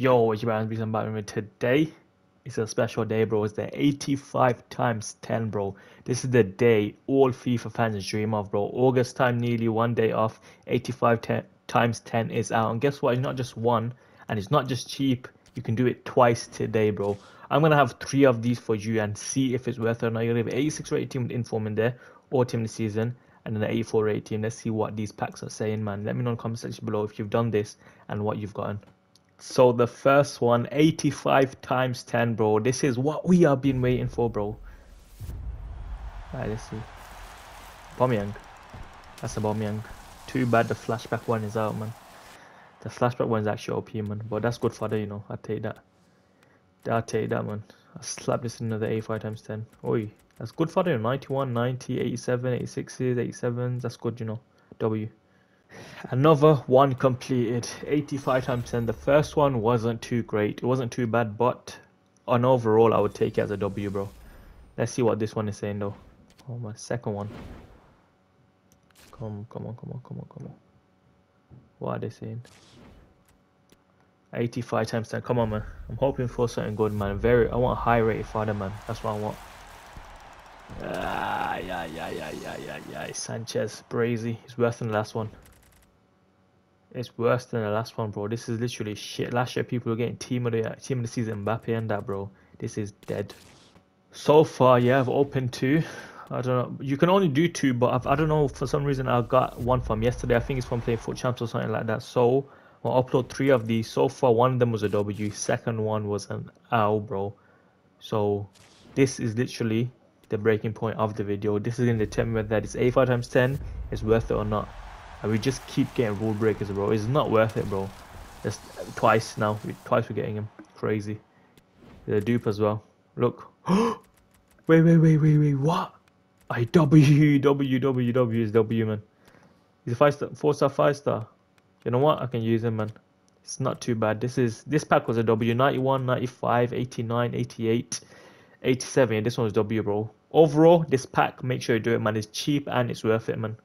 Yo, you guys I'm back with today. It's a special day, bro. It's the 85 times 10, bro. This is the day all FIFA fans dream of, bro. August time, nearly one day off. 85 10, times 10 is out. And guess what? It's not just one, and it's not just cheap. You can do it twice today, bro. I'm gonna have three of these for you and see if it's worth it or not. You're gonna have 86 rated team with inform in there, or team season, and then the 84 rated team. Let's see what these packs are saying, man. Let me know in the comment section below if you've done this and what you've gotten. So the first one, 85 times 10, bro. This is what we have been waiting for, bro. Alright, let's see. Aubameyang. That's a Aubameyang. Too bad the flashback one is out, man. The flashback one is actually OP, man. But that's good for the, you know. I'll take that. I'll take that, man. I'll slap this in another 85 times 10. Oi. That's good for the 91, 90, 87, 86s, 87s. That's good, you know. W. Another one completed 85 times 10. The first one wasn't too great. It wasn't too bad, but on overall, I would take it as a W, bro. Let's see what this one is saying, though. Oh, my second one. Come, come on, come on, come on, come on. What are they saying? 85 times 10. Come on, man. I'm hoping for something good, man. Very, I want a high rated fodder, man. That's what I want. Ah, yeah, yeah, yeah, yeah, yeah, yeah. Sanchez, Brazy. He's worse than the last one. It's worse than the last one, bro. This is literally shit. Last year, people were getting team of the team of the season Mbappe and that, bro. This is dead. So far, yeah, I've opened two. I don't know. You can only do two, but I've, I don't know. For some reason, I got one from yesterday. I think it's from playing FUT Champs or something like that. So I'll upload three of these. So far, one of them was a W. Second one was an L, bro. So this is literally the breaking point of the video. This is going to determine whether is 85 times 10 is worth it or not. And we just keep getting rule breakers, bro. It's not worth it, bro. Just twice now. Twice we're getting him. Crazy. The dupe as well. Look. wait, wait, wait, wait, wait. What? I W, W, W, W is W, man. He's a five star, four star, five star. You know what? I can use him, man. It's not too bad. This is this pack was a W 91, 95, 89, 88, 87. this one was W, bro. Overall, this pack, make sure you do it, man. It's cheap and it's worth it, man.